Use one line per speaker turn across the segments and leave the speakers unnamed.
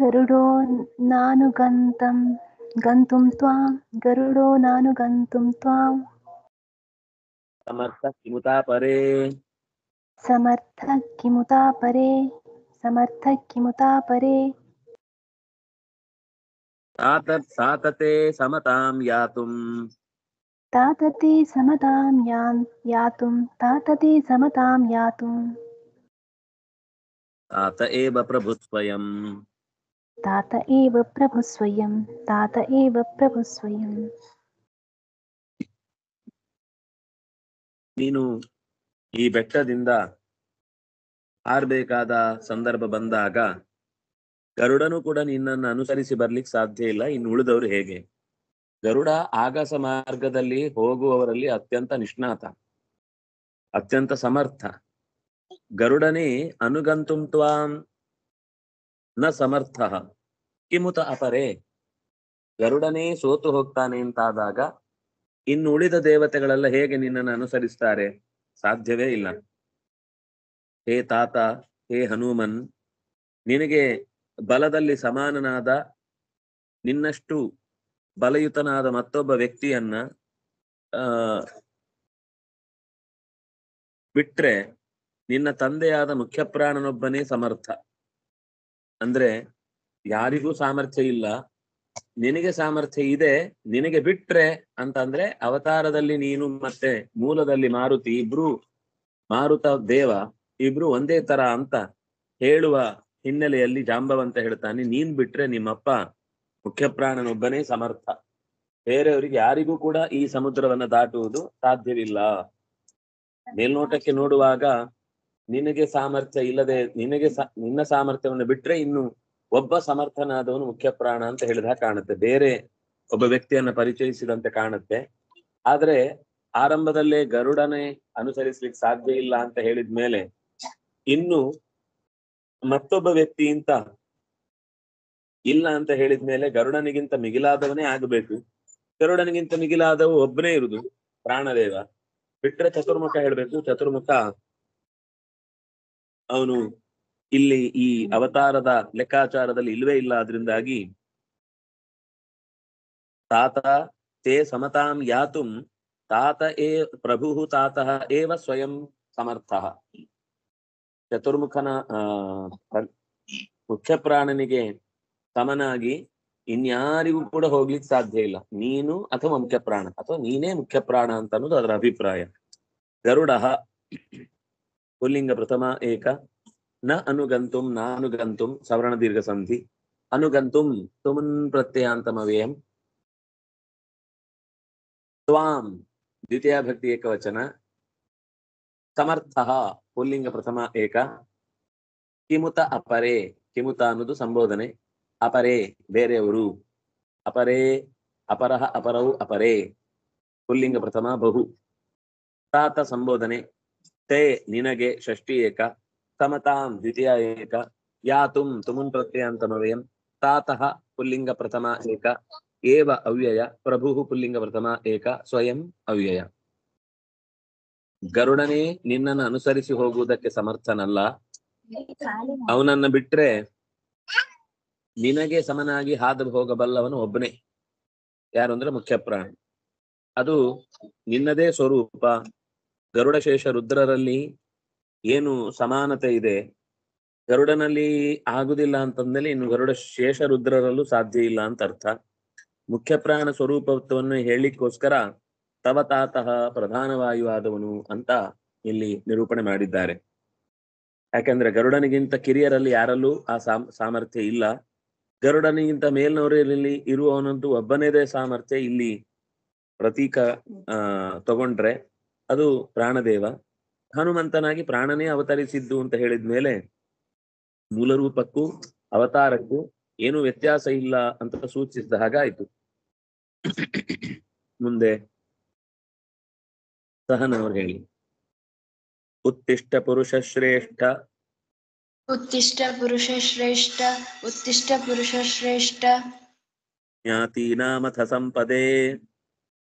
गरुडो नानु नानुगन्तं गन्तुं त्वां गरुडो नानु नानुगन्तुं त्वां।
समर्थ किमुता परे?
समर्थ किमुता परे? समर्थ किमुता परे?
तातत् सातते समतां यातुं।
तातते समतां यान् यातुं। तातते समतां यातुं।
तात एव प्रभुत्वयम् ತಾತ ಏವ ಪ್ರಭು ಸ್ವಯಂ
ತಾತ ಏವ ಪ್ರಭು ಸ್ವಯಂ
ನೀನು ಈ ಬೆಟ್ಟದಿಂದ ಹಾರ್ಬೇಕಾದ ಸಂದರ್ಭ ಬಂದಾಗ ಗರುಡನು ಕೂಡ ನಿನ್ನನ್ನು ಅನುಸರಿಸಿ ಬರ್ಲಿಕ್ಕೆ ಸಾಧ್ಯ ಇಲ್ಲ, ಇನ್ನು ಉಳಿದವರು ಹೇಗೆ? ಗರುಡ ಆಗಸ ಮಾರ್ಗದಲ್ಲಿ ಹೋಗುವವರಲ್ಲಿ ಅತ್ಯಂತ ನಿಷ್ಣಾತ, ಅತ್ಯಂತ ಸಮರ್ಥ. ಗರುಡನೇ, ಅನುಗಂತುಂತ್ವಾಂ ನ ಸಮರ್ಥ. ಕಿಮುತ ಅಪರೆ. ಗರುಡನೇ ಸೋತು ಹೋಗ್ತಾನೆ ಅಂತಾದಾಗ ಇನ್ನು ಉಳಿದ ದೇವತೆಗಳೆಲ್ಲ ಹೇಗೆ ನಿನ್ನನ್ನು ಅನುಸರಿಸ್ತಾರೆ? ಸಾಧ್ಯವೇ ಇಲ್ಲ. ಹೇ ತಾತ, ಹೇ ಹನುಮನ್, ನಿನಗೆ ಬಲದಲ್ಲಿ ಸಮಾನನಾದ, ನಿನ್ನಷ್ಟು ಬಲಯುತನಾದ ಮತ್ತೊಬ್ಬ ವ್ಯಕ್ತಿಯನ್ನ ಬಿಟ್ರೆ ನಿನ್ನ ತಂದೆಯಾದ ಮುಖ್ಯಪ್ರಾಣನೊಬ್ಬನೇ ಸಮರ್ಥ. ಅಂದ್ರೆ ಯಾರಿಗೂ ಸಾಮರ್ಥ್ಯ ಇಲ್ಲ, ನಿನಗೆ ಸಾಮರ್ಥ್ಯ ಇದೆ, ನಿನಗೆ ಬಿಟ್ರೆ ಅಂತಂದ್ರೆ ಅವತಾರದಲ್ಲಿ ನೀನು ಮತ್ತೆ ಮೂಲದಲ್ಲಿ ಮಾರುತಿ, ಇಬ್ರು ಮಾರುತ ದೇವ, ಇಬ್ರು ಒಂದೇ ತರ ಅಂತ ಹೇಳುವ ಹಿನ್ನೆಲೆಯಲ್ಲಿ ಜಾಂಬವಂತ ಹೇಳ್ತಾನೆ, ನೀನ್ ಬಿಟ್ರೆ ನಿಮ್ಮಪ್ಪ ಮುಖ್ಯಪ್ರಾಣನೊಬ್ಬನೇ ಸಮರ್ಥ. ಬೇರೆಯವರಿಗೆ ಯಾರಿಗೂ ಕೂಡ ಈ ಸಮುದ್ರವನ್ನ ದಾಟುವುದು ಸಾಧ್ಯವಿಲ್ಲ. ಮೇಲ್ನೋಟಕ್ಕೆ ನೋಡುವಾಗ ನಿನಗೆ ಸಾಮರ್ಥ್ಯ ಇಲ್ಲದೆ, ನಿನಗೆ ನಿನ್ನ ಸಾಮರ್ಥ್ಯವನ್ನು ಬಿಟ್ರೆ ಇನ್ನು ಒಬ್ಬ ಸಮರ್ಥನಾದವನು ಮುಖ್ಯ ಪ್ರಾಣ ಅಂತ ಹೇಳಿದ ಕಾಣುತ್ತೆ. ಬೇರೆ ಒಬ್ಬ ವ್ಯಕ್ತಿಯನ್ನ ಪರಿಚಯಿಸಿದಂತೆ ಕಾಣುತ್ತೆ. ಆದ್ರೆ ಆರಂಭದಲ್ಲೇ ಗರುಡನೇ ಅನುಸರಿಸ್ಲಿಕ್ಕೆ ಸಾಧ್ಯ ಇಲ್ಲ ಅಂತ ಹೇಳಿದ ಮೇಲೆ ಇನ್ನು ಮತ್ತೊಬ್ಬ ವ್ಯಕ್ತಿ ಅಂತ ಇಲ್ಲ ಅಂತ ಹೇಳಿದ ಮೇಲೆ ಗರುಡನಿಗಿಂತ ಮಿಗಿಲಾದವನೇ ಆಗಬೇಕು. ಗರುಡನಿಗಿಂತ ಮಿಗಿಲಾದವು ಒಬ್ಬನೇ ಇರುದು ಪ್ರಾಣದೇವ. ಬಿಟ್ರೆ ಚತುರ್ಮುಖ ಹೇಳ್ಬೇಕು. ಚತುರ್ಮುಖ ಅವನು ಇಲ್ಲಿ ಈ ಅವತಾರದ ಲೆಕ್ಕಾಚಾರದಲ್ಲಿ ಇಲ್ವೇ ಇಲ್ಲ ಅದರಿಂದಾಗಿ ತಾತ ತೇ ಸಮತಾಂ ಯಾತುಂ ತಾತ ಏ ಪ್ರಭು ತಾತ ಏವ ಸ್ವಯಂ ಸಮರ್ಥ. ಚತುರ್ಮುಖನ ಮುಖ್ಯ ಪ್ರಾಣನಿಗೆ ಸಮನಾಗಿ ಇನ್ಯಾರಿಗೂ ಕೂಡ ಹೋಗ್ಲಿಕ್ಕೆ ಸಾಧ್ಯ ಇಲ್ಲ. ನೀನು ಅಥವಾ ಮುಖ್ಯ ಪ್ರಾಣ ಅಥವಾ ನೀನೇ ಮುಖ್ಯ ಪ್ರಾಣ ಅಂತ ಅನ್ನೋದು ಅದರ ಅಭಿಪ್ರಾಯ. ಗರುಡ ಪುಲ್ಲಿಂಗ ಪ್ರಥಮ ಏಕ. ನ ಅನುಗಂತುಂ, ನಾನುಗಂತುಂ, ಸವರ್ಣ ದೀರ್ಘ ಸಂಧಿ ಅನುಗಂತುಂ, ತುಮನ್ ಪ್ರತ್ಯಯಾಂತಮವ್ಯಯಂ. ತ್ವಾಂ ದ್ವಿತೀಯ ಭಕ್ತಿ ಏಕವಚನ. ಸಮರ್ಥ, ಪುಲ್ಲಿಂಗ ಪ್ರಥಮ ಏಕ. ಕಿಮುತ ಅಪರೆ, ಕಿಮುತ ಅನ್ನೋದು ಸಂಬೋಧನೆ. ಅಪರೆ, ಬೇರೆಯವರು. ಅಪರೇ, ಅಪರಹ ಅಪರವು ಅಪರೇ. ಪುಲ್ಲಿಂಗ ಪ್ರಥಮ ಬಹು. ತಾತ ಸಂಬೋಧನೆ. ತೇ ನಿನಗೆ ಷಷ್ಠಿ ಏಕ ಸಮತಾಂ ದ್ವಿತೀಯ ಏಕ, ಯಾ ತುಂ ತುಮುನ್ ಪ್ರತ್ಯಂತಮವಯಂ ತಾತಃ ಪುಲ್ಲಿಂಗ ಪ್ರಥಮ ಏಕ, ಏವ ಅವ್ಯಯ ಪ್ರಭು ಪುಲ್ಲಿಂಗ ಪ್ರಥಮ ಏಕ, ಸ್ವಯಂ ಅವ್ಯಯ. ಗರುಡನೇ, ನಿನ್ನನ್ನು ಅನುಸರಿಸಿ ಹೋಗುವುದಕ್ಕೆ ಸಮರ್ಥನಲ್ಲ. ಅವನನ್ನ ಬಿಟ್ರೆ ನಿನಗೆ ಸಮನಾಗಿ ಹಾದು ಹೋಗಬಲ್ಲವನು ಒಬ್ಬನೇ. ಯಾರು ಅಂದ್ರೆ ಮುಖ್ಯ ಪ್ರಾಣಿ ಅದು ನಿನ್ನದೇ ಸ್ವರೂಪ. ಗರುಡಶೇಷ ರುದ್ರರಲ್ಲಿ ಏನು ಸಮಾನತೆ ಇದೆ? ಗರುಡನಲ್ಲಿ ಆಗುದಿಲ್ಲ ಅಂತಂದಲ್ಲಿ ಇನ್ನು ಗರುಡ ಶೇಷ ರುದ್ರರಲ್ಲೂ ಸಾಧ್ಯ ಇಲ್ಲ ಅಂತ ಅರ್ಥ. ಮುಖ್ಯ ಪ್ರಾಣ ಸ್ವರೂಪತ್ವವನ್ನು ಹೇಳಿಕ್ಕೋಸ್ಕರ ತವ ತಾತಃ ಪ್ರಧಾನವಾಯುವಾದವನು ಅಂತ ಇಲ್ಲಿ ನಿರೂಪಣೆ ಮಾಡಿದ್ದಾರೆ. ಯಾಕಂದ್ರೆ ಗರುಡನಿಗಿಂತ ಕಿರಿಯರಲ್ಲಿ ಯಾರಲ್ಲೂ ಆ ಸಾಮ್, ಸಾಮರ್ಥ್ಯ ಇಲ್ಲ. ಗರುಡನಿಗಿಂತ ಮೇಲ್ನವರಲ್ಲಿ ಇರುವವನಂತೂ ಒಬ್ಬನೇದೇ ಸಾಮರ್ಥ್ಯ ಇಲ್ಲಿ ಪ್ರತೀಕ ತಗೊಂಡ್ರೆ ಅದು ಪ್ರಾಣದೇವ. ಹನುಮಂತನಾಗಿ ಪ್ರಾಣನೇ ಅವತರಿಸಿದ್ದು ಅಂತ ಹೇಳಿದ ಮೇಲೆ ಮೂಲರೂಪಕ್ಕೂ ಅವತಾರಕ್ಕೂ ಏನು ವ್ಯತ್ಯಾಸ ಇಲ್ಲ ಅಂತ ಸೂಚಿಸಿದ ಹಾಗಾಯ್ತು. ಮುಂದೆ ಸಹನ ಅವ್ರು ಹೇಳಿ. ಉತ್ತಿಷ್ಟ ಪುರುಷ ಶ್ರೇಷ್ಠ.
ಉತ್ತಿಷ್ಟ ಪುರುಷ ಶ್ರೇಷ್ಠ ಉತ್ತಿಷ್ಟ ಪುರುಷ ಶ್ರೇಷ್ಠ.
ಜ್ಞಾತೀನಾಮಥ ಸಂಪದೇ.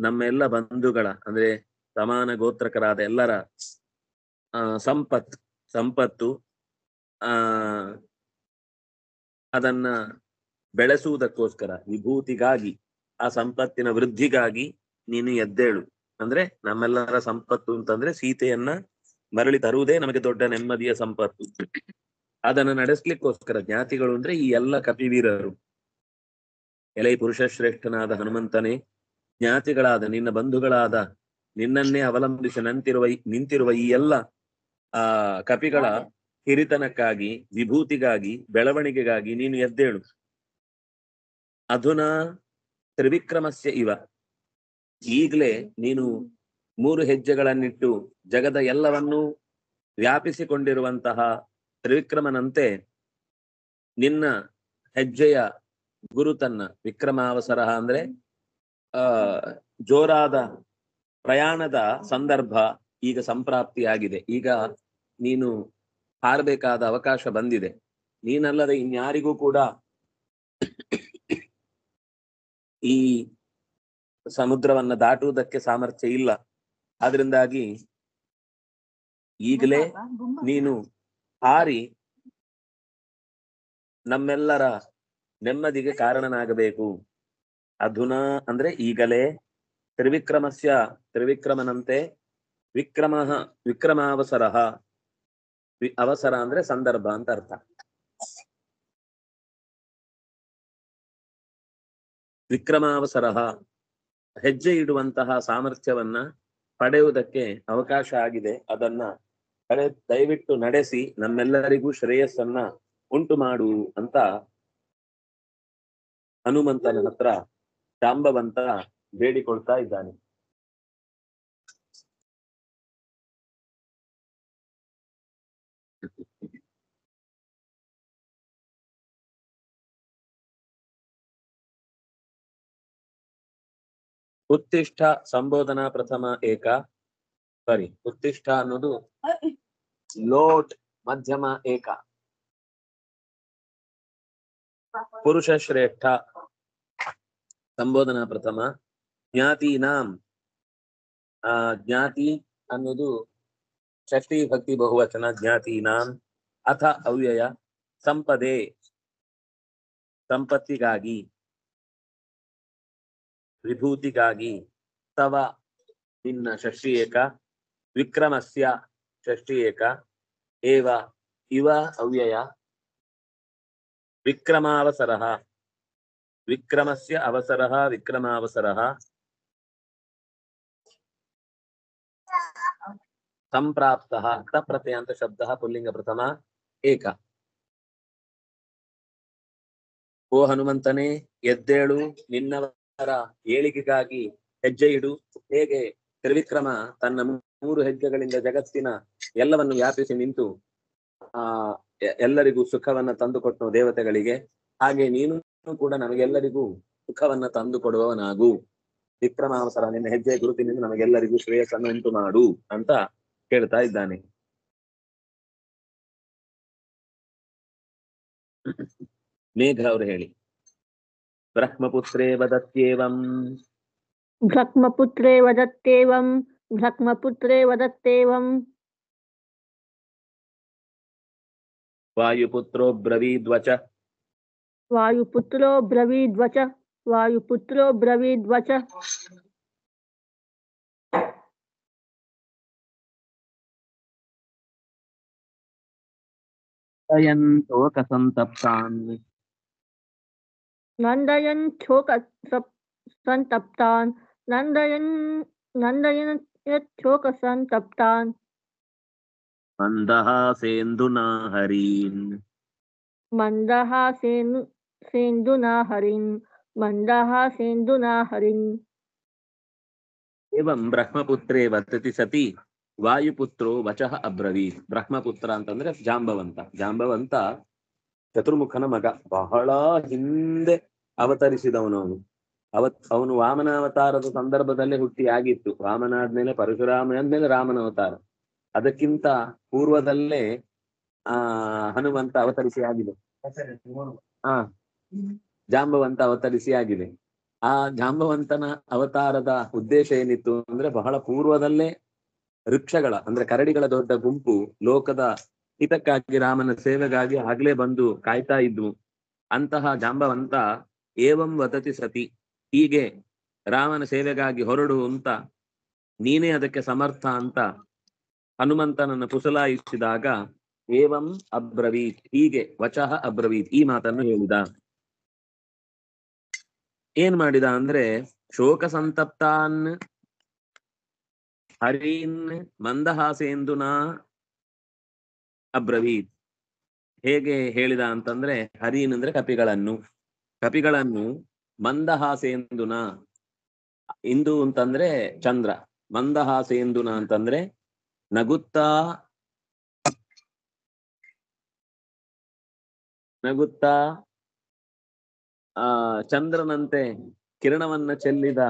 ನಮ್ಮೆಲ್ಲ ಬಂಧುಗಳ, ಅಂದ್ರೆ ಸಮಾನ ಗೋತ್ರಕರಾದ ಎಲ್ಲರ ಸಂಪತ್, ಸಂಪತ್ತು, ಆ, ಅದನ್ನ ಬೆಳೆಸುವುದಕ್ಕೋಸ್ಕರ, ವಿಭೂತಿಗಾಗಿ, ಆ ಸಂಪತ್ತಿನ ವೃದ್ಧಿಗಾಗಿ ನೀನು ಎದ್ದೇಳು. ಅಂದ್ರೆ ನಮ್ಮೆಲ್ಲರ ಸಂಪತ್ತು ಅಂತಂದ್ರೆ ಸೀತೆಯನ್ನ ಮರಳಿ ತರುವುದೇ ನಮಗೆ ದೊಡ್ಡ ನೆಮ್ಮದಿಯ ಸಂಪತ್ತು. ಅದನ್ನ ನಡೆಸ್ಲಿಕ್ಕೋಸ್ಕರ ಜ್ಞಾತಿಗಳು ಅಂದ್ರೆ ಈ ಎಲ್ಲ ಕಪಿವೀರರು. ಎಲೆ ಪುರುಷ ಶ್ರೇಷ್ಠನಾದ ಹನುಮಂತನೇ ಜ್ಞಾತಿಗಳಾದ ನಿನ್ನ ಬಂಧುಗಳಾದ ನಿನ್ನನ್ನೇ ಅವಲಂಬಿಸಿ ನಂತಿರುವ ನಿಂತಿರುವ ಈ ಎಲ್ಲ ಆ ಕಪಿಗಳ ಹಿರಿತನಕ್ಕಾಗಿ ವಿಭೂತಿಗಾಗಿ ಬೆಳವಣಿಗೆಗಾಗಿ ನೀನು ಎದ್ದೇಳು. ಅಧುನಾ ತ್ರಿವಿಕ್ರಮಸ್ಯ ಇವ. ಈಗಲೇ ನೀನು ಮೂರು ಹೆಜ್ಜೆಗಳನ್ನಿಟ್ಟು ಜಗದ ಎಲ್ಲವನ್ನೂ ವ್ಯಾಪಿಸಿಕೊಂಡಿರುವಂತಹ ತ್ರಿವಿಕ್ರಮನಂತೆ ನಿನ್ನ ಹೆಜ್ಜೆಯ ಗುರುತನ್ನ ವಿಕ್ರಮಾವಸರ ಅಂದ್ರೆ ಜೋರಾದ ಪ್ರಯಾಣದ ಸಂದರ್ಭ ಈಗ ಸಂಪ್ರಾಪ್ತಿಯಾಗಿದೆ. ಈಗ ನೀನು ಹಾರಬೇಕಾದ ಅವಕಾಶ ಬಂದಿದೆ. ನೀನಲ್ಲದೆ ಇನ್ಯಾರಿಗೂ ಕೂಡ ಈ ಸಮುದ್ರವನ್ನ ದಾಟುವುದಕ್ಕೆ ಸಾಮರ್ಥ್ಯ ಇಲ್ಲ. ಆದ್ರಿಂದಾಗಿ ಈಗಲೇ ನೀನು ಹಾರಿ ನಮ್ಮೆಲ್ಲರ ನೆಮ್ಮದಿಗೆ ಕಾರಣನಾಗಬೇಕು. ಅಧುನಾ ಅಂದ್ರೆ ಈಗಲೇ ತ್ರಿವಿಕ್ರಮಸ್ಯ, ತ್ರಿವಿಕ್ರಮನಂತೆ ವಿಕ್ರಮ, ವಿಕ್ರಮಾವಸರ. ಅವಸರ ಅಂದ್ರೆ ಸಂದರ್ಭ ಅಂತ ಅರ್ಥ. ವಿಕ್ರಮಾವಸರ, ಹೆಜ್ಜೆ ಇಡುವಂತಹ ಸಾಮರ್ಥ್ಯವನ್ನ ಪಡೆಯುವುದಕ್ಕೆ ಅವಕಾಶ ಆಗಿದೆ. ಅದನ್ನ ದಯವಿಟ್ಟು ನಡೆಸಿ, ನಮ್ಮೆಲ್ಲರಿಗೂ ಶ್ರೇಯಸ್ಸನ್ನ ಉಂಟು ಮಾಡು ಅಂತ ಹನುಮಂತನ ಹತ್ರ ಜಾಂಬವಂತ ಬೇಡಿಕೊಳ್ತಾ ಇದ್ದಾನೆ. ಉತ್ತಿಷ್ಠ ಸಂಬೋಧನಾ ಪ್ರಥಮ ಏಕ. ಸಾರಿ, ಉತ್ತಿಷ್ಠ ಅನ್ನೋದು ಲೋಟ್ ಮಧ್ಯಮ ಏಕ. ಪುರುಷ ಶ್ರೇಷ್ಠ ಸಂಬೋಧನಾ ಪ್ರಥಮ. ಜ್ಞಾತೀನಾಂ ಆ, ಜ್ಞಾತಿ ಅನ್ನೋದು ಷಷ್ಠಿ ಭಕ್ತಿ, ಬಹುವಚನ ಜ್ಞಾತೀನಾಂ ಅಥ, ಅವ್ಯಯ, ಸಂಪದೆ, ಸಂಪತ್ತಿಗಾಗಿ, ವಿಭೂತಿಗಾಗಿ ತವ ನಿನ್ನ ಷಷ್ಠಿ ಏಕ, ವಿಕ್ರಮಸ್ಯ ಷಷ್ಠಿ ಏಕ, ಏವ, ಇವ, ಅವ್ಯಯ ವಿಕ್ರಮಾವಸರಃ ವಿಕ್ರಮಸ್ಯ ಅವಸರಃ, ವಿಕ್ರಮಾವಸರಃ. ಸಂಪ್ರಾಪ್ತಃ ತಪ್ರತ್ಯಯಾಂತ ಶಬ್ದಃ, ಪುಲ್ಲಿಂಗ ಪ್ರಥಮ, ಏಕ. ಓ ಹನುಮಂತನೇ, ಎದ್ದೇಳು, ನಿನ್ನವರ ಏಳಿಗೆಗಾಗಿ ಹೆಜ್ಜೆ ಇಡು. ಹೇಗೆ? ತ್ರಿವಿಕ್ರಮ ತನ್ನ ಮೂರು ಹೆಜ್ಜೆಗಳಿಂದ ಜಗತ್ತಿನ ಎಲ್ಲವನ್ನು ವ್ಯಾಪಿಸಿ ನಿಂತು, ಆ ಎಲ್ಲರಿಗೂ ಸುಖವನ್ನ ತಂದುಕೊಟ್ಟು ದೇವತೆಗಳಿಗೆ. ಹಾಗೆ ನೀನು ಕೂಡ ನಮಗೆಲ್ಲರಿಗೂ ಸುಖವನ್ನ ತಂದು ಕೊಡುವವನಾಗು. ವಿಕ್ರಮಾವಸರ ನಿನ್ನ ಹೆಜ್ಜೆ ಗುರುತಿನಿಂದ ನಮಗೆಲ್ಲರಿಗೂ ಶ್ರೇಯಸ್ಸನ್ನು ಉಂಟು ಮಾಡು ಅಂತ ಕೇಳ್ತಾ ಇದ್ದಾನೆ. ಮೇಘ ಅವರು ಹೇಳಿ. ಬ್ರಹ್ಮಪುತ್ರೇ ವದತ್ಯೇವಂ
ಬ್ರಹ್ಮಪುತ್ರೇ ವದತ್ತೇವಂ ಬ್ರಹ್ಮಪುತ್ರೇ ವದತ್ತೇವಂ
ವಾಯುಪುತ್ರೋ ಬ್ರವೀದ್ವಚ.
వాయుపుత్రో బ్రవీధ్వచ వాయుపుత్రో
బ్రవీధ్వచ నందయంతోక
సంతప్తాన్ని నందయన్ చోక సంతప్తాన్. నందయన్ నందయన్ చోక సంతప్తాన్.
మందహాసేందునా హరీన్
మందహాసేను सेन्दुना हरिन् मन्दहासेन्दुना हरिन्
ಏವಂ ಬ್ರಹ್ಮಪುತ್ರೇ ವರ್ತತಿ ಸತಿ ವಾಯುಪುತ್ರೋ ವಚಃ ಅಬ್ರವೀತ್ ಬ್ರಹ್ಮಪುತ್ರ ಅಂತಂದ್ರೆ ಜಾಂಬವಂತ ಜಾಂಬವಂತ ಚತುರ್ಮುಖನ ಮಗ ಬಹಳ ಹಿಂದೆ ಅವತರಿಸಿದವನು ಅವನು ಅವತ್ ಅವನು ವಾಮನ ಅವತಾರದ ಸಂದರ್ಭದಲ್ಲೇ ಹುಟ್ಟಿ ಆಗಿತ್ತು ವಾಮನ ಆದ್ಮೇಲೆ ಪರಶುರಾಮ ಆದ್ಮೇಲೆ ರಾಮನ ಅವತಾರ ಅದಕ್ಕಿಂತ ಪೂರ್ವದಲ್ಲೇ ಆ ಹನುಮಂತ ಅವತರಿಸಿ ಆಗಿದೆ ಹಾ ಜಾಂಬವಂತ ಅವತರಿಸಿ ಆಗಿದೆ. ಆ ಜಾಂಬವಂತನ ಅವತಾರದ ಉದ್ದೇಶ ಏನಿತ್ತು ಅಂದ್ರೆ ಬಹಳ ಪೂರ್ವದಲ್ಲೇ ವೃಕ್ಷಗಳ ಅಂದ್ರೆ ಕರಡಿಗಳ ದೊಡ್ಡ ಗುಂಪು ಲೋಕದ ಹಿತಕ್ಕಾಗಿ ರಾಮನ ಸೇವೆಗಾಗಿ ಆಗ್ಲೇ ಬಂದು ಕಾಯ್ತಾ ಇದ್ವು ಅಂತಹ ಜಾಂಬವಂತ ಏವಂ ವದತಿ ಸತಿ, ಹೀಗೆ ರಾಮನ ಸೇವೆಗಾಗಿ ಹೊರಡು ಅಂತ ನೀನೇ ಅದಕ್ಕೆ ಸಮರ್ಥ ಅಂತ ಹನುಮಂತನನ್ನು ಪುಸಲಾಯಿಸಿದಾಗ ಏವಂ ಅಬ್ರವೀತ್ ಹೀಗೆ ವಚಃ ಅಬ್ರವೀತ್ ಈ ಮಾತನ್ನು ಹೇಳಿದ. ಏನ್ ಮಾಡಿದ ಅಂದ್ರೆ ಶೋಕ ಸಂತಪ್ತಾನ್ ಹರೀನ್ ಮಂದಹಾಸೇಂದುನ ಅಬ್ರವೀತ್ ಹೇಗೆ ಹೇಳಿದ ಅಂತಂದ್ರೆ ಹರೀನ್ ಅಂದ್ರೆ ಕಪಿಗಳನ್ನು. ಕಪಿಗಳನ್ನು ಮಂದಹಾಸೇಂದುನ ಇಂದು ಅಂತಂದ್ರೆ ಚಂದ್ರ. ಮಂದಹಾಸೇಂದುನ ಅಂತಂದ್ರೆ ನಗುತ್ತಾ ನಗುತ್ತಾ ಆ ಚಂದ್ರನಂತೆ ಕಿರಣವನ್ನ ಚೆಲ್ಲಿದ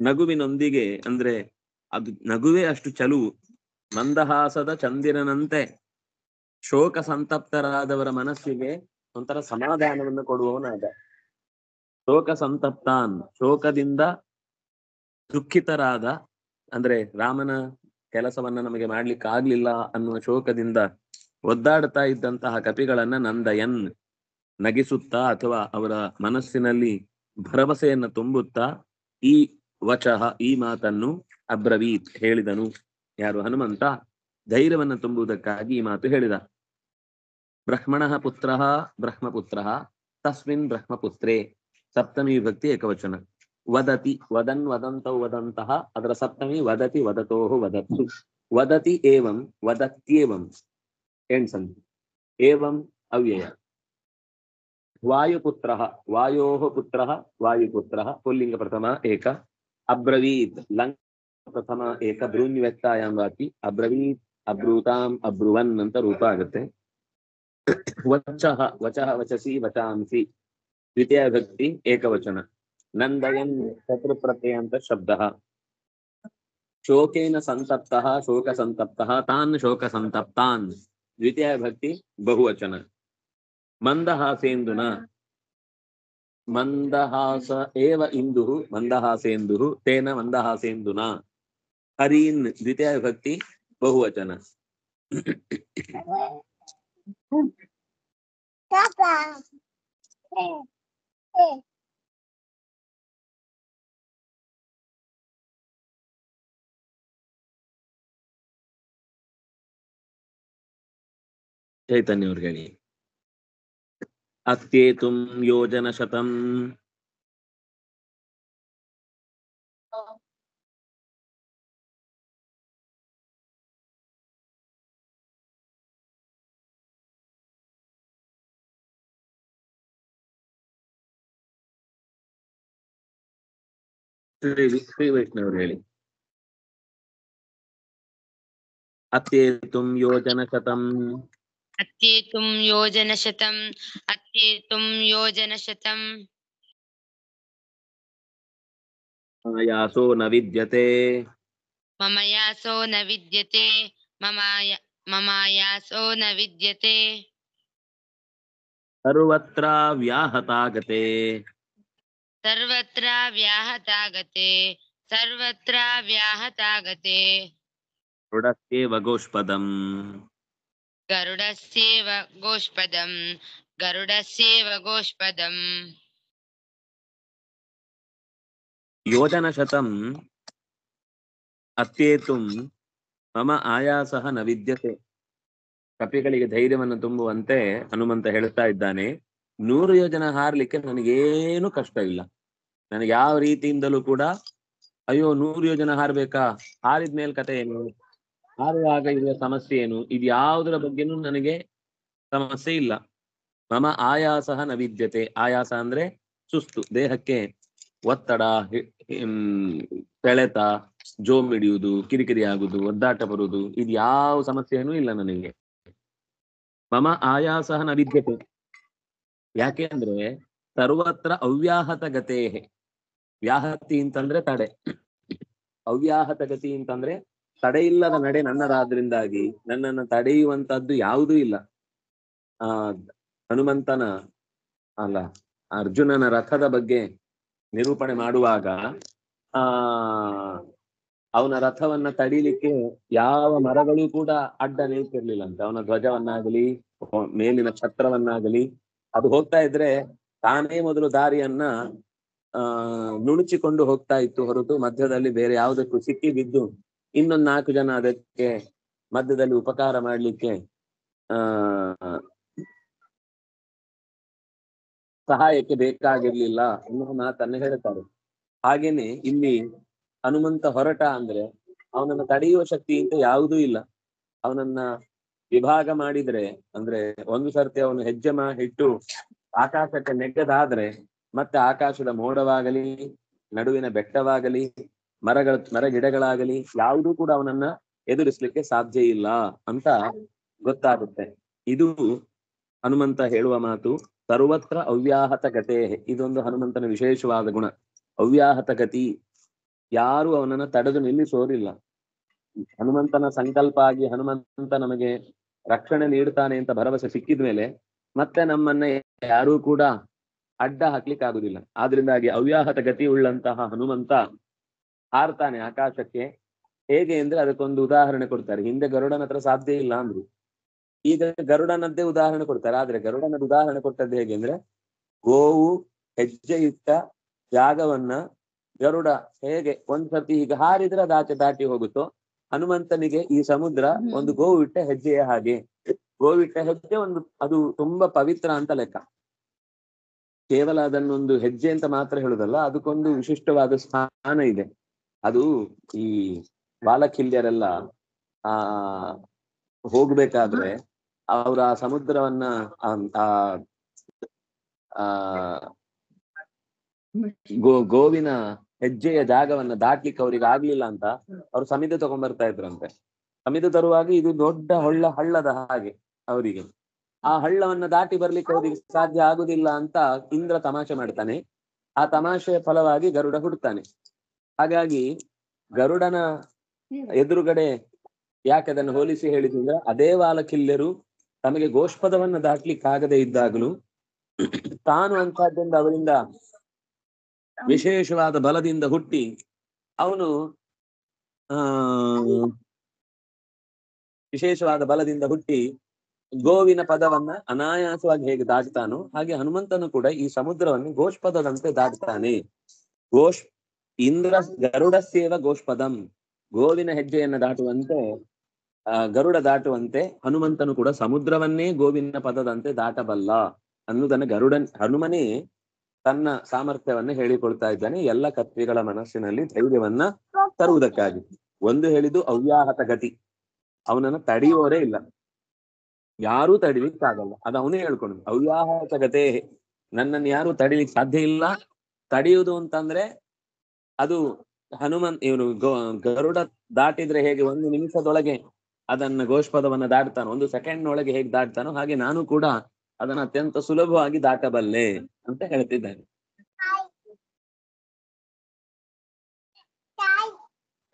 ನಗುವಿನೊಂದಿಗೆ ಅಂದ್ರೆ ಅದು ನಗುವೇ ಅಷ್ಟು ಚಲುವು ಮಂದಹಾಸದ ಚಂದಿರನಂತೆ ಶೋಕ ಸಂತಪ್ತರಾದವರ ಮನಸ್ಸಿಗೆ ಒಂಥರ ಸಮಾಧಾನವನ್ನು ಕೊಡುವವನಾದ. ಶೋಕ ಸಂತಪ್ತಾನ್, ಶೋಕದಿಂದ ದುಃಖಿತರಾದ, ಅಂದ್ರೆ ರಾಮನ ಕೆಲಸವನ್ನ ನಮಗೆ ಮಾಡ್ಲಿಕ್ಕೆ ಆಗ್ಲಿಲ್ಲ ಅನ್ನುವ ಶೋಕದಿಂದ ಒದ್ದಾಡ್ತಾ ಇದ್ದಂತಹ ಕಪಿಗಳನ್ನ ನಂದಯನ್. ನಗಿಸುತ್ತಾ ಅಥವಾ ಅವರ ಮನಸ್ಸಿನಲ್ಲಿ ಭರವಸೆಯನ್ನು ತುಂಬುತ್ತಾ ಈ ವಚಃ, ಈ ಮಾತನ್ನು ಅಬ್ರವೀತ್ ಹೇಳಿದನು. ಯಾರು ಹನುಮಂತ? ಧೈರ್ಯವನ್ನು ತುಂಬುವುದಕ್ಕಾಗಿ ಈ ಮಾತು ಹೇಳಿದ. ಬ್ರಹ್ಮಣ ಪುತ್ರ, ಬ್ರಹ್ಮಪುತ್ರ, ತಸ್ಮಿನ್ ಬ್ರಹ್ಮಪುತ್ರೇ, ಸಪ್ತಮಿ ವಿಭಕ್ತಿ ಏಕವಚನ. ವದತಿ, ವದನ್ ವದಂತೌ ವದಂತಹ ಅದರ ಸಪ್ತಮಿ ವದತಿ ವದತೋ ವದತ್ತು. ವದತಿ ಏವಂ, ವದತ್ಯೇವಂ. ಎಣ್ಸಂತಿ ಏವಂ ಅವ್ಯಯ. ವಾಯುಪುತ್ರ ವಾಯೋ ಪುತ್ರ ವಾಯುಪುತ್ರ ಪುಲ್ಲಿಂಗ ಪ್ರಥಮ ಏಕ ಅಬ್ರವೀತ್ ಲಂಗ್ ಪ್ರಥಮ ಏಕ ಭ್ರೂನ್ಯವ್ಯಕ್ತಾಯಾಮ್ ವಾಕಿ ಅಬ್ರವೀತ್ ಅಬ್ರೂತಾಂ ಅಬ್ರುವನ್ ಅಂತ ರೂಪ ಆಗುತ್ತೆ. ವಚಃ ವಚಃ ವಚಸಿ, ವಚಾಂಸಿ, ದ್ವಿತೀಯ ವಿಭಕ್ತಿ, ಏಕವಚನ. ನಂದಯನ್ ಶತ್ರುಪ್ರತ್ಯಯ ಅಂತ ಶಬ್ದ. ಶೋಕೇನ ಸಂತಪ್ತಃ ಶೋಕ ಸಂತಪ್ತಃ ತಾನ್ ಶೋಕ ಸಂತಪ್ತಾನ್ ದ್ವಿತೀಯ ವಿಭಕ್ತಿ, ಬಹುವಚನ. ಮಂದಹಾಸೇಂದುನ. ಮಂದಹಾಸ ಏವ ಇಂದು ಮಂದಹಾಸೇಂದು ತೇನ ಮಂದಹಾಸೇಂದುನ. ಹರೀನ್ ದ್ವಿತೀಯ ವಿಭಕ್ತಿ ಬಹುವಚನ. ಚೈತನ್ಯ ಅವ್ರಿಗೆ ಹೇಳಿ. ಅತ್ಯೇತುಂ ಯೋಜನ ಶತಂ ಶ್ರೀ ಶ್ರೀ ವೈಷ್ಣವರು ಹೇಳಿ ಅತ್ಯೇತುಂ ಯೋಜನ ಶತಂ
अत्येतुं योजनशतम् अत्येतुं योजनशतम्।
मम यासो न विद्यते।
मम यासो न विद्यते। मम मम यासो न विद्यते।
सर्वत्र व्याहतागते।
सर्वत्र व्याहतागते। सर्वत्र व्याहतागते।
दृढस्येव गोष्पदम्।
गरुडस्येव गोष्पदम् गरुडस्येव गोष्पदम्
ಯೋಜನ ಶತಂ ಅತ್ಯೇತುಂ ಮಮ ಆಯಾಸಃ ನ ವಿದ್ಯತೆ ಕಪಿಗಳಿಗೆ ಧೈರ್ಯವನ್ನು ತುಂಬುವಂತೆ ಹನುಮಂತ ಹೇಳ್ತಾ ಇದ್ದಾನೆ ನೂರು ಯೋಜನ ಹಾರ್ಲಿಕ್ಕೆ ನನಗೇನು ಕಷ್ಟ ಇಲ್ಲ ನನಗೆ ಯಾವ ರೀತಿಯಿಂದಲೂ ಕೂಡ ಅಯ್ಯೋ ನೂರು ಯೋಜನ ಹಾರ್ಬೇಕಾ ಹಾರಿದ್ಮೇಲೆ ಕತೆ ಏನು ಹಾರುವಾಗ ಇರುವ ಸಮಸ್ಯೆ ಏನು? ಇದು ಯಾವುದರ ಬಗ್ಗೆನೂ ನನಗೆ ಸಮಸ್ಯೆ ಇಲ್ಲ. ಮಮ ಆಯಾಸ ನವಿದ್ಯತೆ ವಿದ್ಯತೆ. ಆಯಾಸ ಅಂದ್ರೆ ಸುಸ್ತು, ದೇಹಕ್ಕೆ ಒತ್ತಡ ಸೆಳೆತ ಜೋಮ್ ಹಿಡಿಯುವುದು, ಕಿರಿಕಿರಿ ಆಗುದು ಒದ್ದಾಟ ಬರುವುದು, ಇದು ಯಾವ ಸಮಸ್ಯೆನೂ ಇಲ್ಲ ನನಗೆ. ಮಮ ಆಯಾಸ ನವಿದ್ಯತೆ ವಿದ್ಯತೆ. ಯಾಕೆ ಅಂದ್ರೆ ಸರ್ವತ್ರ ಅವ್ಯಾಹತ ಗತೇ ವ್ಯಾಹತಿ ಅಂತಂದ್ರೆ ತಡೆ. ಅವ್ಯಾಹತ ಗತಿ ಅಂತಂದ್ರೆ ತಡೆ ಇಲ್ಲದ ನಡೆ ನನ್ನದಾದ್ರಿಂದಾಗಿ ನನ್ನನ್ನು ತಡೆಯುವಂತದ್ದು ಯಾವುದೂ ಇಲ್ಲ. ಆ, ಹನುಮಂತನ ಅಲ್ಲ, ಅರ್ಜುನನ ರಥದ ಬಗ್ಗೆ ನಿರೂಪಣೆ ಮಾಡುವಾಗ, ಆ, ಅವನ ರಥವನ್ನ ತಡಿಲಿಕ್ಕೆ ಯಾವ ಮರಗಳು ಕೂಡ ಅಡ್ಡ ನಿಲ್ತಿರ್ಲಿಲ್ಲ ಅಂತ ಅವನ ಧ್ವಜವನ್ನಾಗಲಿ, ಮೇಲಿನ ಛತ್ರವನ್ನಾಗಲಿ, ಅದು ಹೋಗ್ತಾ ಇದ್ರೆ ತಾನೇ ಮೊದಲು ದಾರಿಯನ್ನ, ಆ, ನುಣುಚಿಕೊಂಡು ಹೋಗ್ತಾ ಇತ್ತು ಹೊರತು ಮಧ್ಯದಲ್ಲಿ ಬೇರೆ ಯಾವುದಕ್ಕೂ ಸಿಕ್ಕಿ ಬಿದ್ದು ಇನ್ನೊಂದ್ ನಾಲ್ಕು ಜನ ಅದಕ್ಕೆ ಮಧ್ಯದಲ್ಲಿ ಉಪಕಾರ ಮಾಡ್ಲಿಕ್ಕೆ, ಆ, ಸಹಾಯಕ್ಕೆ ಬೇಕಾಗಿರ್ಲಿಲ್ಲ ಅನ್ನೋ ಮಾತನ್ನ ಹೇಳ್ತಾರೆ. ಹಾಗೇನೆ ಇಲ್ಲಿ ಹನುಮಂತ ಹೊರಟ ಅಂದ್ರೆ ಅವನನ್ನ ತಡೆಯುವ ಶಕ್ತಿ ಅಂತ ಯಾವುದೂ ಇಲ್ಲ. ಅವನನ್ನ ವಿಭಾಗ ಮಾಡಿದ್ರೆ ಅಂದ್ರೆ ಒಂದು ಸರ್ತಿ ಅವನು ಹೆಜ್ಜೆ ಮಾಡಿಟ್ಟು ಆಕಾಶಕ್ಕೆ ನೆಗ್ಗದಾದ್ರೆ ಮತ್ತೆ ಆಕಾಶದ ಮೋಡವಾಗಲಿ, ನಡುವಿನ ಬೆಟ್ಟವಾಗಲಿ ಮರಗಳ, ಮರ ಗಿಡಗಳಾಗಲಿ ಯಾವುದೂ ಕೂಡ ಅವನನ್ನ ಎದುರಿಸ್ಲಿಕ್ಕೆ ಸಾಧ್ಯ ಇಲ್ಲ ಅಂತ ಗೊತ್ತಾಗುತ್ತೆ. ಇದು ಹನುಮಂತ ಹೇಳುವ ಮಾತು, ಸರ್ವತ್ರ ಅವ್ಯಾಹತ ಗತೆ. ಇದೊಂದು ಹನುಮಂತನ ವಿಶೇಷವಾದ ಗುಣ. ಅವ್ಯಾಹತ ಗತಿ. ಯಾರು ಅವನನ್ನ ತಡೆದು ನಿಲ್ಲಿಸೋರಿಲ್ಲ ಹನುಮಂತನ ಸಂಕಲ್ಪ ಆಗಿ ಹನುಮಂತ ನಮಗೆ ರಕ್ಷಣೆ ನೀಡ್ತಾನೆ ಅಂತ ಭರವಸೆ ಸಿಕ್ಕಿದ ಮೇಲೆ ಮತ್ತೆ ನಮ್ಮನ್ನ ಯಾರೂ ಕೂಡ ಅಡ್ಡ ಹಾಕ್ಲಿಕ್ಕೆ ಆಗುದಿಲ್ಲ ಆದ್ರಿಂದಾಗಿ ಅವ್ಯಾಹತ ಗತಿ ಉಳ್ಳಂತಹ ಹನುಮಂತ ಹಾರ್ತಾನೆ ಆಕಾಶಕ್ಕೆ. ಹೇಗೆ ಅಂದ್ರೆ ಅದಕ್ಕೊಂದು ಉದಾಹರಣೆ ಕೊಡ್ತಾರೆ. ಹಿಂದೆ ಗರುಡನ ಹತ್ರ ಸಾಧ್ಯ ಇಲ್ಲ ಅಂದ್ರು. ಈಗ ಗರುಡನದ್ದೇ ಉದಾಹರಣೆ ಕೊಡ್ತಾರೆ. ಆದ್ರೆ ಗರುಡನದ ಉದಾಹರಣೆ ಕೊಟ್ಟದ್ದು ಹೇಗೆ ಅಂದ್ರೆ ಗೋವು ಹೆಜ್ಜೆ ಇಟ್ಟ ಜಾಗವನ್ನ ಗರುಡ ಹೇಗೆ ಒಂದ್ ಸರ್ತಿ ಈಗ ಹಾರಿದ್ರೆ ಅದು ಆಚೆ ದಾಟಿ ಹೋಗುತ್ತೋ ಹನುಮಂತನಿಗೆ ಈ ಸಮುದ್ರ ಒಂದು ಗೋವು ಇಟ್ಟ ಹೆಜ್ಜೆಯ ಹಾಗೆ. ಗೋವಿಟ್ಟ ಹೆಜ್ಜೆ ಒಂದು ಅದು ತುಂಬಾ ಪವಿತ್ರ ಅಂತ ಲೆಕ್ಕ. ಕೇವಲ ಅದನ್ನೊಂದು ಹೆಜ್ಜೆ ಅಂತ ಮಾತ್ರ ಹೇಳುದಲ್ಲ ಅದಕ್ಕೊಂದು ವಿಶಿಷ್ಟವಾದ ಸ್ಥಾನ ಇದೆ. ಅದು ಈ ಬಾಲಕಿಲ್ಯರೆಲ್ಲ ಆ, ಹೋಗ್ಬೇಕಾದ್ರೆ ಅವ್ರ ಸಮುದ್ರವನ್ನ, ಆ ಆ ಗೋ, ಗೋವಿನ ಹೆಜ್ಜೆಯ ಜಾಗವನ್ನ ದಾಟ್ಲಿಕ್ಕೆ ಅವ್ರಿಗೆ ಆಗ್ಲಿಲ್ಲ ಅಂತ ಅವ್ರು ಸಮಿತಿ ತಗೊಂಡ್ಬರ್ತಾ ಇದ್ರಂತೆ. ಸಮಿತಿ ತರುವಾಗ ಇದು ದೊಡ್ಡ ಹೊಳ್ಳ, ಹಳ್ಳದ ಹಾಗೆ ಅವರಿಗೆ. ಆ ಹಳ್ಳವನ್ನ ದಾಟಿ ಬರ್ಲಿಕ್ಕೆ ಅವರಿಗೆ ಸಾಧ್ಯ ಆಗುದಿಲ್ಲ ಅಂತ ಇಂದ್ರ ತಮಾಷೆ ಮಾಡ್ತಾನೆ. ಆ ತಮಾಷೆಯ ಫಲವಾಗಿ ಗರುಡ ಹುಡ್ತಾನೆ. ಹಾಗಾಗಿ ಗರುಡನ ಎದುರುಗಡೆ ಯಾಕೆ ಅದನ್ನು ಹೋಲಿಸಿ ಹೇಳಿದ್ರಿಂದ ಅದೇ ವಾಲಕಿಲ್ಲರು ತಮಗೆ ಗೋಷ್ಪದವನ್ನು ದಾಟ್ಲಿಕ್ಕಾಗದೇ ಇದ್ದಾಗಲೂ ತಾನು ಅಂತಹದ್ದೊಂದು ಅವರಿಂದ ವಿಶೇಷವಾದ ಬಲದಿಂದ ಹುಟ್ಟಿ ಅವನು ಆ ವಿಶೇಷವಾದ ಬಲದಿಂದ ಹುಟ್ಟಿ ಗೋವಿನ ಪದವನ್ನ ಅನಾಯಾಸವಾಗಿ ಹೇಗೆ ದಾಟ್ತಾನೋ ಹಾಗೆ ಹನುಮಂತನು ಕೂಡ ಈ ಸಮುದ್ರವನ್ನು ಗೋಷ್ಪದದಂತೆ ದಾಟ್ತಾನೆ. ಗೋಷ್ ಇಂದ್ರ ಸೇವ ಗೋಷ್ಪದಂ, ಗೋವಿನ ಹೆಜ್ಜೆಯನ್ನು ದಾಟುವಂತೆ ಗರುಡ ದಾಟುವಂತೆ ಹನುಮಂತನು ಕೂಡ ಸಮುದ್ರವನ್ನೇ ಗೋವಿನ ಪದದಂತೆ ದಾಟಬಲ್ಲ ಅನ್ನುದನ್ನ ಗರುಡನ್, ಹನುಮನೇ ತನ್ನ ಸಾಮರ್ಥ್ಯವನ್ನ ಹೇಳಿಕೊಳ್ತಾ ಇದ್ದಾನೆ. ಎಲ್ಲ ಕತ್ರಿಗಳ ಮನಸ್ಸಿನಲ್ಲಿ ಧೈರ್ಯವನ್ನ ತರುವುದಕ್ಕಾಗಿ. ಒಂದು ಹೇಳಿದ್ದು ಅವ್ಯಾಹತ ಗತಿ. ಅವನನ್ನ ತಡೆಯುವವರೇ ಇಲ್ಲ. ಯಾರೂ ತಡಿಲಿಕ್ಕಾಗಲ್ಲ. ಅದು ಅವನೇ ಹೇಳ್ಕೊಂಡು ಅವ್ಯಾಹತ ಗತೆ. ನನ್ನನ್ನು ಯಾರು ತಡಿಲಿಕ್ಕೆ ಸಾಧ್ಯ ಇಲ್ಲ. ತಡೆಯುವುದು ಅಂತಂದ್ರೆ ಅದು ಹನುಮನ್ ಇವನು ಗರುಡ ದಾಟಿದ್ರೆ ಹೇಗೆ ಒಂದು ನಿಮಿಷದೊಳಗೆ ಅದನ್ನ ಗೋಷ್ಪದವನ್ನ ದಾಟ್ತಾನೋ, ಒಂದು ಸೆಕೆಂಡ್ ಒಳಗೆ ಹೇಗೆ ದಾಟ್ತಾನೋ ಹಾಗೆ ನಾನು ಕೂಡ ಅದನ್ನ ಅತ್ಯಂತ ಸುಲಭವಾಗಿ ದಾಟಬಲ್ಲೆ ಅಂತ ಹೇಳ್ತಿದ್ದಾನೆ.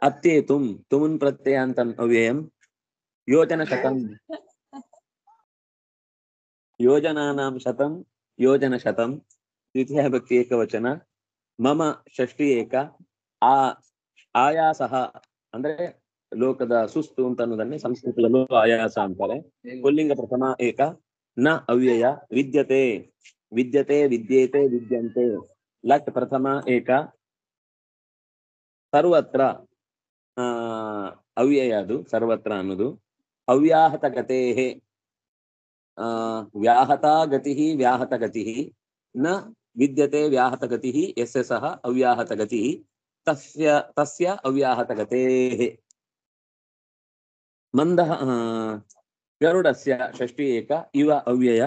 ಅತ್ತೇ ತುಮ್, ತುಮುನ್ ಪ್ರತ್ಯಯ ಅಂತ ಅವ್ಯಯಂ ಯೋಜನ ಶತಂ. ಯೋಜನಾನಾಂ ಶತಂ, ಯೋಜನ ಶತಂ, ದ್ವಿತೀಯ ಭಕ್ತಿ ಏಕವಚನ. ಮಮ ಷಷ್ಠಿ ಏಕ, ಆ ಆಯಾಸಹ ಅಂದ್ರೆ ಲೋಕದ ಸುಸ್ತು ಅಂತ ಅನ್ನೋದನ್ನೇ ಸಂಸ್ಕೃತದಲ್ಲೂ ಆಯಾಸ ಅಂತಾರೆ. ಪುಲ್ಲಿಂಗ ಪ್ರಥಮ ಏಕ, ನ ಅವ್ಯಯ, ವಿದ್ಯತೆ. ವಿದ್ಯತೆ, ವಿದ್ಯೇತೆ, ವಿದ್ಯಂತೆ. ಲಟ್ ಪ್ರಥಮ ಏಕ. ಸರ್ವತ್ರ ಅವ್ಯಯ ಅದು, ಸರ್ವತ್ರ ಅನ್ನೋದು. ಅವ್ಯಾಹತ ಗತೇ ಆ, ವ್ಯಾಹತ ಗತಿ ವ್ಯಾಹತ ಗತಿ ನ ವಿದ್ಯತೆ ವ್ಯಾಹತಗತಿ ಯಸ್ಯ ಸಹ ಅವ್ಯಾಹತಗತಿ ತಸ್ಯ ತಸ್ಯ ಅವ್ಯಾಹತ ಗತೇ ಮಂದ ಗರುಡಸ್ಯ ಷಷ್ಟಿ ಏಕ ಇವ ಅವ್ಯಯ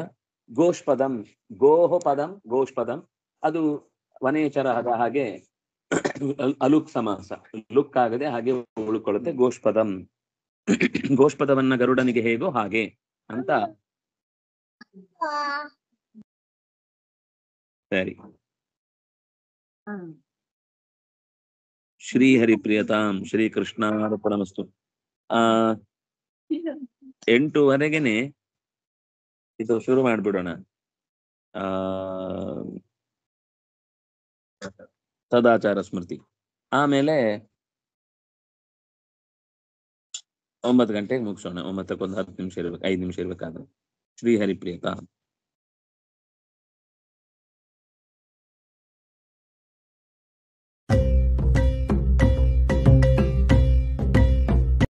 ಗೋಷ್ಪದಂ ಗೋಹ ಪದಂ ಗೋಷ್ಪದಂ ಅದು ವನೇಚರದ ಹಾಗೆ ಅಲುಕ್ ಸಮಾಸ, ಲುಕ್ ಆಗದೆ ಹಾಗೆ ಉಳ್ಕೊಳ್ಳುತ್ತೆ ಗೋಷ್ಪದಂ. ಗೋಷ್ಪದವನ್ನ ಗರುಡನಿಗೆ ಹೇಗೋ ಹಾಗೆ ಅಂತ. ಸರಿ. ಶ್ರೀ ಹರಿಪ್ರಿಯತಾಂ ಶ್ರೀ ಕೃಷ್ಣಾರ್ಪಣಮಸ್ತು ಆ ಎಂಟುವರೆಗೆನೆ ಇದು ಶುರು ಮಾಡ್ಬಿಡೋಣ. ಆ ಸದಾಚಾರ ಸ್ಮೃತಿ. ಆಮೇಲೆ ಒಂಬತ್ತು ಗಂಟೆಗೆ ಮುಗಿಸೋಣ. ಒಂಬತ್ತಕ್ಕೊಂದು ಹತ್ತು ನಿಮಿಷ ಇರ್ಬೇಕು ಐದು ನಿಮಿಷ ಇರ್ಬೇಕಾದ್ರೆ. ಶ್ರೀ ಹರಿಪ್ರಿಯತಾಂ